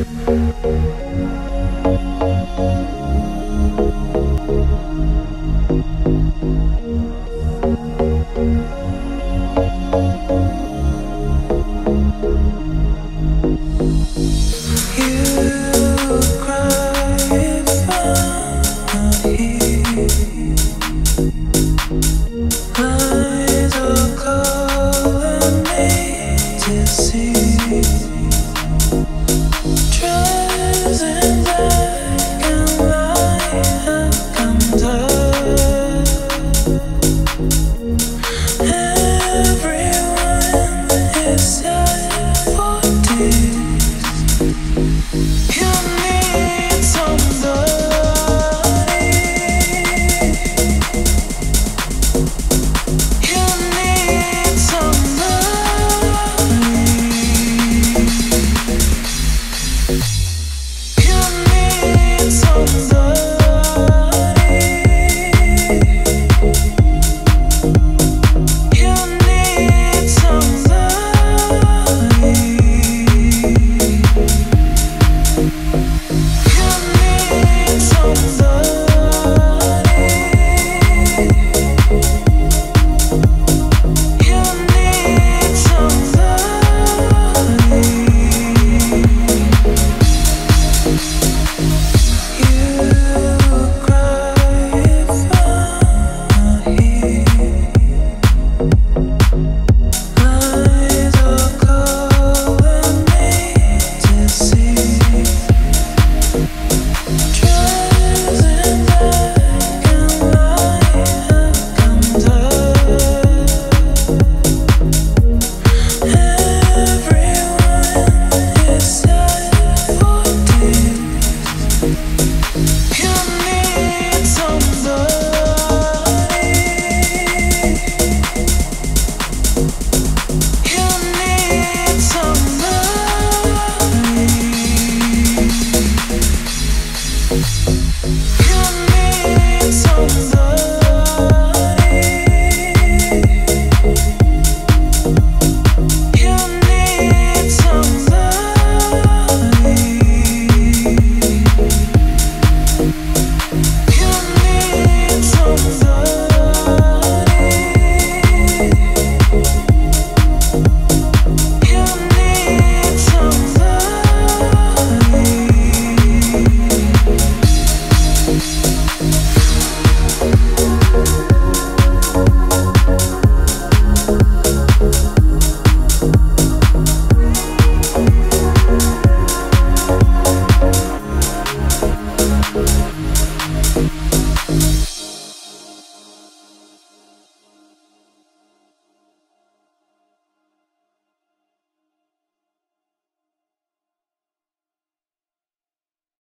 Música